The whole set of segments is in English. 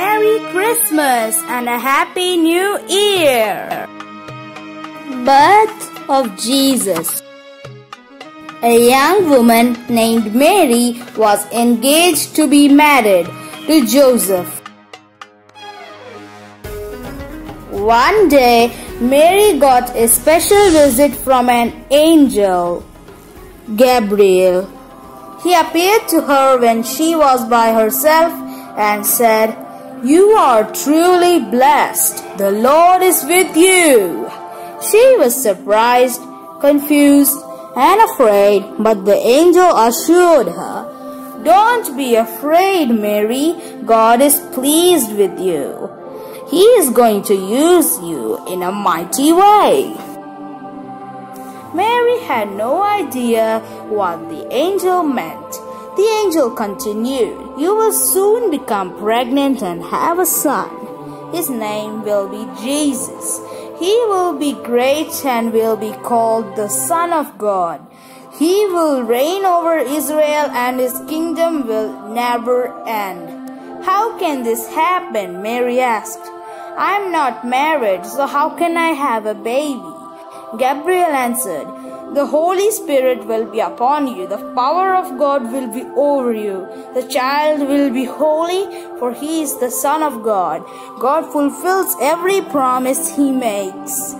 Merry Christmas and a Happy New Year! Birth of Jesus A young woman named Mary was engaged to be married to Joseph. One day, Mary got a special visit from an angel, Gabriel. He appeared to her when she was by herself and said, You are truly blessed. The Lord is with you. She was surprised, confused, and afraid, but the angel assured her, Don't be afraid, Mary. God is pleased with you. He is going to use you in a mighty way. Mary had no idea what the angel meant. The angel continued, You will soon become pregnant and have a son. His name will be Jesus. He will be great and will be called the Son of God. He will reign over Israel and his kingdom will never end. How can this happen? Mary asked. I am not married, so how can I have a baby? Gabriel answered, The Holy Spirit will be upon you, the power of God will be over you. The child will be holy, for he is the Son of God. God fulfills every promise he makes.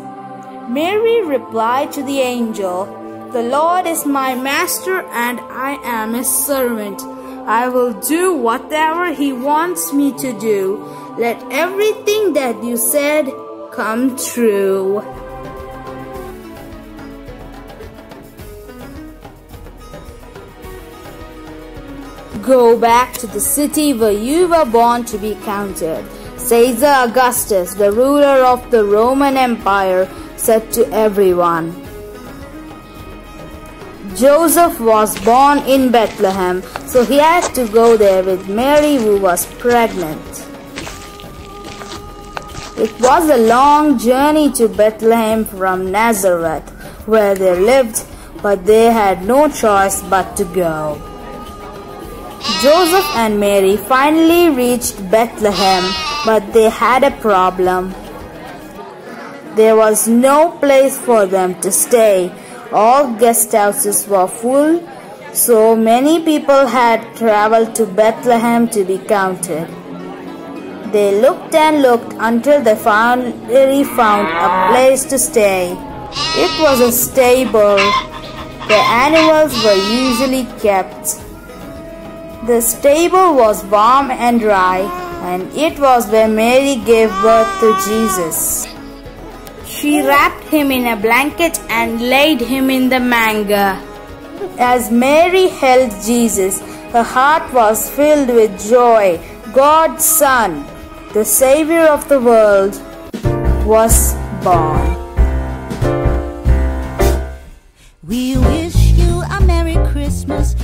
Mary replied to the angel, The Lord is my master, and I am his servant. I will do whatever he wants me to do. Let everything that you said come true. Go back to the city where you were born to be counted. Caesar Augustus, the ruler of the Roman Empire, said to everyone. Joseph was born in Bethlehem, so he had to go there with Mary, who was pregnant. It was a long journey to Bethlehem from Nazareth, where they lived, but they had no choice but to go. Joseph and Mary finally reached Bethlehem, but they had a problem. There was no place for them to stay. All guest houses were full, so many people had traveled to Bethlehem to be counted. They looked and looked until they finally found a place to stay. It was a stable. The animals were usually kept. The stable was warm and dry, and it was where Mary gave birth to Jesus. She wrapped him in a blanket and laid him in the manger. As Mary held Jesus, her heart was filled with joy. God's Son, the Savior of the world, was born. We wish you a Merry Christmas